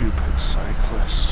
stupid cyclist.